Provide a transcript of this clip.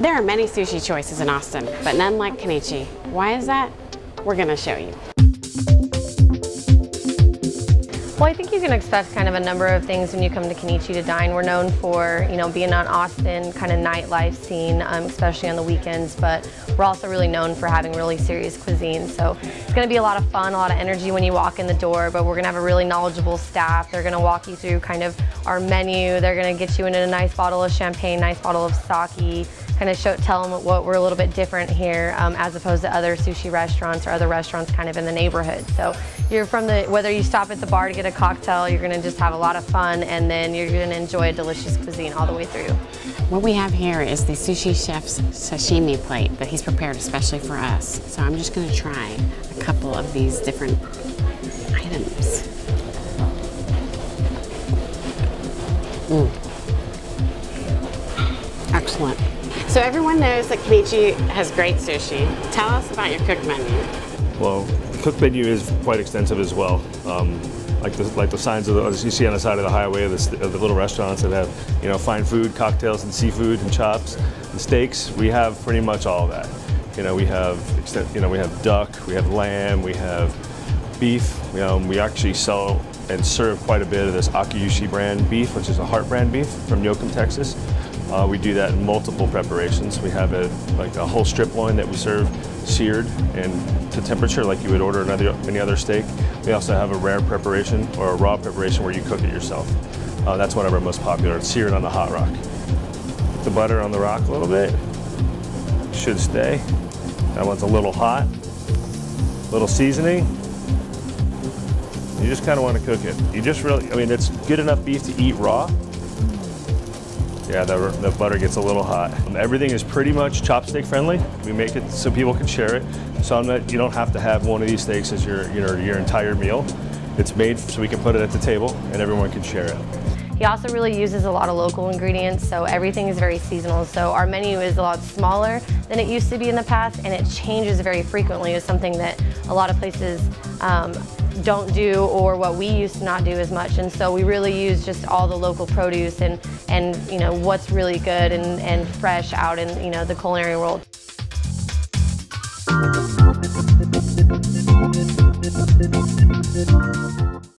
There are many sushi choices in Austin, but none like Kenichi. Why is that? We're gonna show you. Well, I think you can expect kind of a number of things when you come to Kenichi to dine. We're known for, you know, being an Austin kind of nightlife scene, um, especially on the weekends, but we're also really known for having really serious cuisine. So it's going to be a lot of fun, a lot of energy when you walk in the door, but we're going to have a really knowledgeable staff. They're going to walk you through kind of our menu. They're going to get you into a nice bottle of champagne, nice bottle of sake, kind of show, tell them what we're a little bit different here um, as opposed to other sushi restaurants or other restaurants kind of in the neighborhood. So you're from the, whether you stop at the bar to get a cocktail, you're gonna just have a lot of fun and then you're gonna enjoy a delicious cuisine all the way through. What we have here is the sushi chef's sashimi plate that he's prepared especially for us. So I'm just gonna try a couple of these different items. Mm. Excellent. So everyone knows that Kenichi has great sushi. Tell us about your cook menu. Well, the cook menu is quite extensive as well. Um, like the, like the signs of the, you see on the side of the highway of the, of the, little restaurants that have, you know, fine food, cocktails and seafood and chops and steaks. We have pretty much all that. You know, we have, you know, we have duck, we have lamb, we have beef. Know, we actually sell and serve quite a bit of this Akaushi brand beef, which is a HeartBrand beef from Yoakum, Texas. Uh, we do that in multiple preparations. We have a, like a whole strip loin that we serve seared and to temperature like you would order another, any other steak. We also have a rare preparation or a raw preparation where you cook it yourself. Uh, that's one of our most popular. It's seared on the hot rock. Put the butter on the rock a little bit. Should stay. That one's a little hot. A little seasoning. You just kind of want to cook it. You just really, I mean, it's good enough beef to eat raw, yeah, the, the butter gets a little hot. Everything is pretty much chopstick friendly. We make it so people can share it. So that you don't have to have one of these steaks as your, you know, your entire meal. It's made so we can put it at the table and everyone can share it. He also really uses a lot of local ingredients, so everything is very seasonal. So our menu is a lot smaller than it used to be in the past, and it changes very frequently. It's something that a lot of places um, don't do or what we used to not do as much. And so we really use just all the local produce and, and you know, what's really good and, and fresh out in, you know, the culinary world.